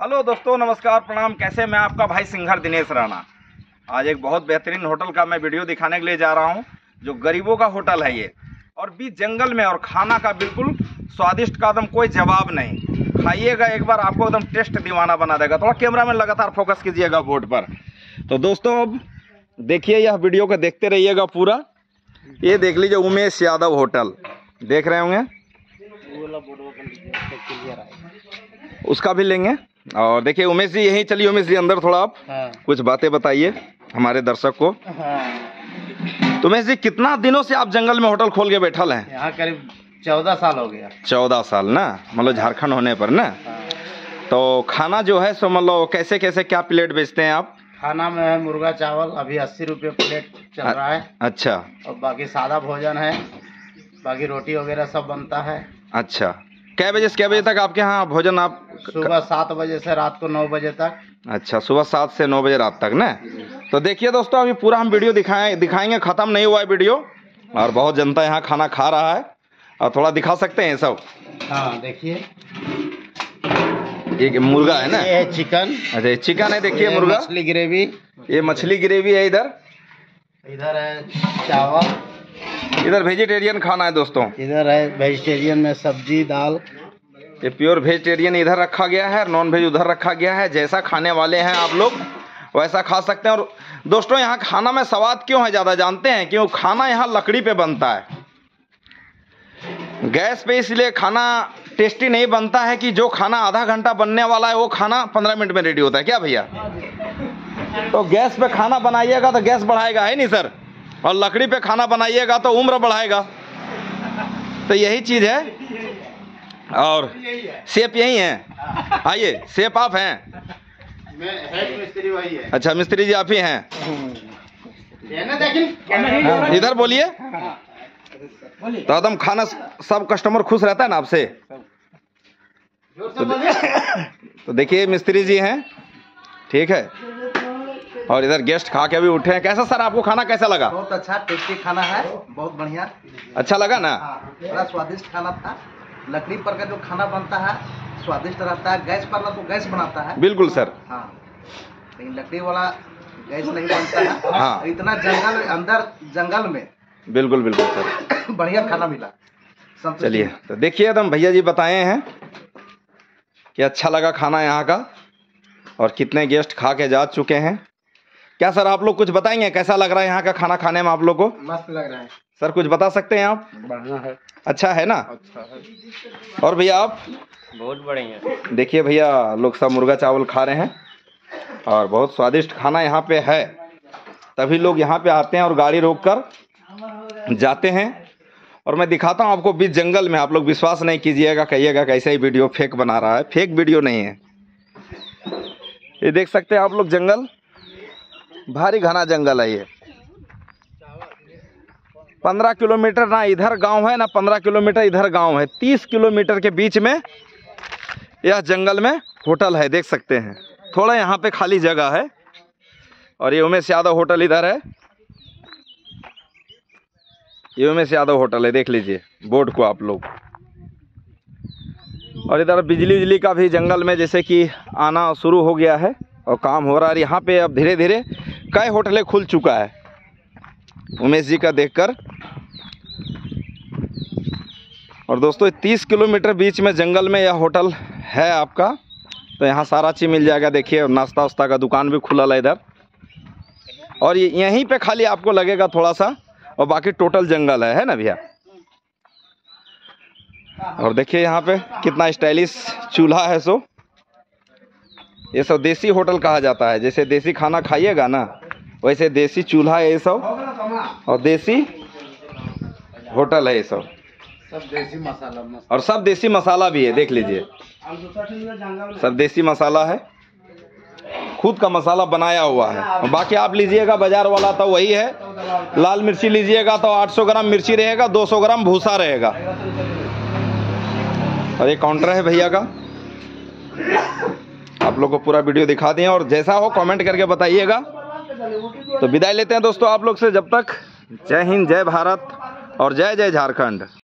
Hello दोस्तों नमस्कार प्रणाम। कैसे मैं आपका भाई सिंघर दिनेश राणा। आज एक बहुत बेहतरीन होटल का मैं वीडियो दिखाने के लिए जा रहा हूँ जो गरीबों का होटल है ये। और बीच जंगल में और खाना का बिल्कुल स्वादिष्ट का एकदम कोई जवाब नहीं। खाइएगा एक बार आपको एकदम टेस्ट दीवाना बना देगा। थोड़ा कैमरा में लगातार फोकस कीजिएगा बोर्ड पर। तो दोस्तों अब देखिए यह वीडियो को देखते रहिएगा पूरा। ये देख लीजिए उमेश यादव होटल। देख रहे होंगे? उसका भी लेंगे? और देखिए उमेश जी यहीं चलिए। उमेश जी अंदर थोड़ा आप हाँ, कुछ बातें बताइए हमारे दर्शक को। हाँ। तो उमेश जी कितना दिनों से आप जंगल में होटल खोल के बैठल हैं? यहाँ करीब चौदह साल हो गया। चौदह साल ना? मतलब झारखंड होने पर ना? हाँ। तो खाना जो है सो मतलब कैसे कैसे क्या प्लेट बेचते हैं आप? खाना में है मुर्गा चावल अभी अस्सी रुपये प्लेट चल रहा है। अच्छा। और बाकी सादा भोजन है बाकी रोटी वगैरह सब बनता है। अच्छा। कै बजे से कै बजे तक आपके यहाँ भोजन आप सुबह सात बजे से रात को नौ बजे तक। अच्छा सुबह सात से नौ बजे रात तक ना? तो देखिए दोस्तों अभी पूरा हम वीडियो दिखाएँ दिखाएँगे ख़त्म नहीं हुआ है वीडियो और बहुत जनता यहाँ खाना खा रहा है। और थोड़ा दिखा सकते हैं सब? हाँ देखिए। ये मुर्गा है ना? ये चिकन। अच्छा ये चिकन है देखिए मुर्गा। मछली ग्रेवी। ये मछली ग्रेवी है इधर? इधर है चावल। इधर वेजिटेरियन खाना है दोस्तों। इधर है वेजिटेरियन में सब्ज़ी दाल। ये प्योर वेजिटेरियन इधर रखा गया है नॉन वेज उधर रखा गया है। जैसा खाने वाले हैं आप लोग, वैसा खा सकते हैं। और दोस्तों, यहाँ खाना में स्वाद क्यों है ज़्यादा जानते हैं? क्यों खाना यहाँ लकड़ी पे बनता है। गैस पे इसलिए खाना टेस्टी नहीं बनता है कि जो खाना आधा घंटा बनने वाला है, वो खाना पंद्रह मिनट में रेडी होता है। क्या भैया? तो गैस पे खाना बनाइएगा तो गैस बढ़ाएगा, है नहीं सर? और लकड़ी पे खाना बनाइएगा तो उम्र बढ़ाएगा। तो यही चीज़ है। और सेप यही है। आइए सेप आप हैं। हेड मिस्त्री वही है। अच्छा मिस्त्री जी आप ही हैं। इधर बोलिए। तो एकदम खाना सब कस्टमर खुश रहता है ना आपसे? ज़ोर से तो देखिए मिस्त्री जी हैं। ठीक है। और इधर गेस्ट खा के भी उठे हैं। कैसा सर आपको खाना कैसा लगा? बहुत अच्छा टेस्टी खाना है। बहुत बढ़िया। अच्छा लगा ना? हाँ, बड़ा स्वादिष्ट खाना था। लकड़ी पर का जो खाना बनता है स्वादिष्ट रहता है गैस पर ना तो गैस बनाता है। बिल्कुल सर। हाँ। लेकिन लकड़ी वाला गैस नहीं बनता है। हाँ। इतना जंगल अंदर जंगल में बिल्कुल बिल्कुल सर। बढ़िया खाना मिला। चलिए तो देखिए एकदम भैया जी बताए हैं कि अच्छा लगा खाना यहाँ का और कितने गेस्ट खा के जा चुके हैं। क्या सर आप लोग कुछ बताएँगे? कैसा लग रहा है यहाँ का खाना खाने में आप लोग को? मस्त लग रहा है। सर कुछ बता सकते हैं आप? बढ़िया है। अच्छा है ना? अच्छा है। और भैया आप? बहुत बढ़िया। देखिए भैया लोग सब मुर्गा चावल खा रहे हैं और बहुत स्वादिष्ट खाना यहाँ पे है। तभी लोग यहाँ पे आते हैं और गाड़ी रोक कर जाते हैं। और मैं दिखाता हूँ आपको बीच जंगल में आप लोग विश्वास नहीं कीजिएगा कहिएगा कैसे ही वीडियो फेक बना रहा है। फेक वीडियो नहीं है। ये देख सकते हैं आप लोग जंगल? भारी घना जंगल है ये। पंद्रह किलोमीटर ना इधर गाँव है, ना पंद्रह किलोमीटर इधर गाँव है। तीस किलोमीटर के बीच में यह जंगल में होटल है, देख सकते हैं। थोड़ा यहाँ पे खाली जगह है और ये उमेश यादव होटल इधर है। ये उमेश यादव होटल है, देख लीजिए, बोर्ड को आप लोग। और इधर बिजली उजली का भी जंगल में जैसे कि आना शुरू हो गया है और काम हो रहा है। यहाँ पे अब धीरे धीरे कई होटलें खुल चुका है। उमेश जी का देखकर। और दोस्तों तीस किलोमीटर बीच में जंगल में यह होटल है आपका। तो यहाँ सारा चीज़ मिल जाएगा, देखिए नाश्ता वास्ता का दुकान भी खुला है इधर। और ये यहीं पे खाली आपको लगेगा थोड़ा सा और बाकी टोटल जंगल है है ना भैया? और देखिए यहाँ पे कितना स्टाइलिश चूल्हा है सो। ये सब देसी होटल कहा जाता है, जैसे देसी खाना खाइएगा ना, वैसे देसी चूल्हा है ये सब। और देसी? होटल है ये सब। सब देसी मसाला और सब देसी मसाला भी है देख लीजिए। सब देसी मसाला है। खुद का मसाला बनाया हुआ है। बाकी आप लीजिएगा बाज़ार वाला तो वही है। लाल मिर्ची लीजिएगा तो 800 ग्राम मिर्ची रहेगा 200 ग्राम भूसा रहेगा। और ये काउंटर है भैया का। आप लोग को पूरा वीडियो दिखा दें और जैसा हो कमेंट करके बताइएगा। तो विदाई लेते हैं दोस्तों आप लोग से जब तक। जय हिंद, जय भारत और जय जय झारखंड।